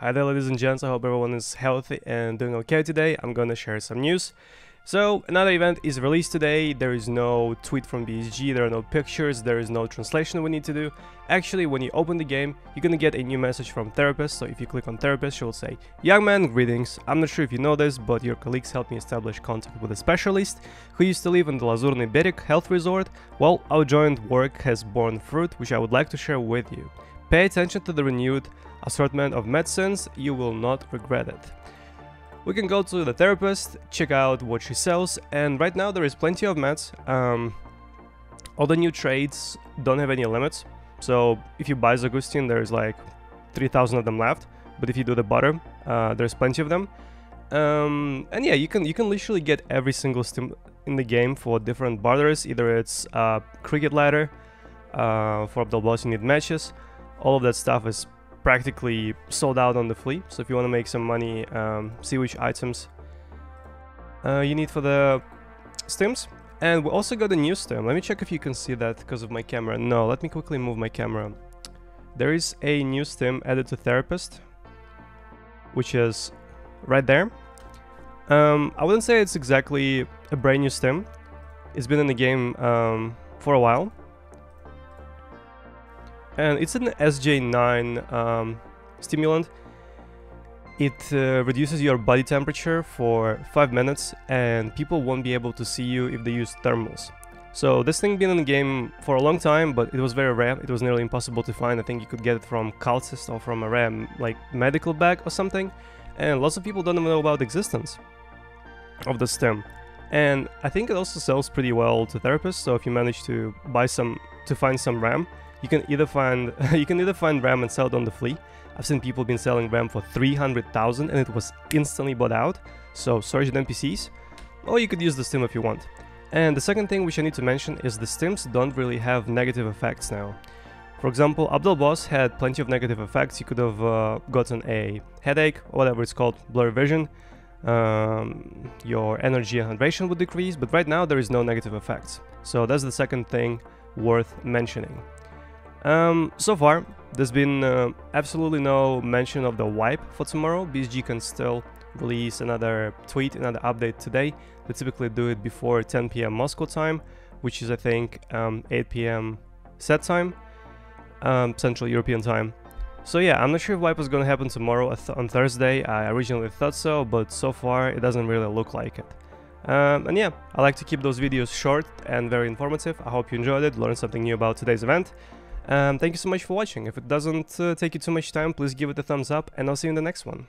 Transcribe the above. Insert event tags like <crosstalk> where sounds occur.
Hi there ladies and gents, I hope everyone is healthy and doing okay today. I'm gonna share some news. So, another event is released today, there is no tweet from BSG, there are no pictures, there is no translation we need to do. Actually, when you open the game, you're gonna get a new message from Therapist, so if you click on Therapist, she will say, Young man, greetings, I'm not sure if you know this, but your colleagues helped me establish contact with a specialist who used to live in the Lazurny Bereg Health Resort. Well, our joint work has borne fruit, which I would like to share with you. Pay attention to the renewed assortment of medicines, you will not regret it. We can go to the therapist, check out what she sells, and right now there is plenty of meds. Um, all the new trades don't have any limits, so if you buy Zagustin, there's like 3000 of them left, but if you do the barter, uh, there's plenty of them. Um, and yeah, you can you can literally get every single stim in the game for different barters. Either it's uh, cricket ladder, uh, for Obdolbos you need matches. All of that stuff is practically sold out on the flea. So if you want to make some money, um, see which items uh, you need for the stims. And we also got a new stim. Let me check if you can see that because of my camera. No, let me quickly move my camera. There is a new stim added to Therapist, which is right there. Um, I wouldn't say it's exactly a brand new stim. It's been in the game um, for a while and it's an SJ9 um, stimulant. It uh, reduces your body temperature for 5 minutes and people won't be able to see you if they use thermals. So this thing been in the game for a long time, but it was very rare. It was nearly impossible to find. I think you could get it from Cultist or from a rare like medical bag or something. And lots of people don't even know about the existence of the stim. And I think it also sells pretty well to therapists. So if you manage to buy some, to find some RAM, you can either find <laughs> you can either find RAM and sell it on the flea. I've seen people been selling RAM for 300,000 and it was instantly bought out. So search the NPCs. Or you could use the stim if you want. And the second thing which I need to mention is the stims don't really have negative effects now. For example, Obdolbos had plenty of negative effects. You could have uh, gotten a headache, or whatever it's called, blurry vision. Um, your energy and hydration would decrease, but right now there is no negative effects. So that's the second thing worth mentioning. Um, so far, there's been uh, absolutely no mention of the wipe for tomorrow. BSG can still release another tweet, another update today. They typically do it before 10 p.m. Moscow time, which is I think um, 8 p.m. set time, um, Central European time. So yeah, I'm not sure if wipe is gonna happen tomorrow th on Thursday. I originally thought so, but so far it doesn't really look like it. Um, and yeah, I like to keep those videos short and very informative. I hope you enjoyed it, learned something new about today's event. Um, thank you so much for watching. If it doesn't uh, take you too much time, please give it a thumbs up and I'll see you in the next one.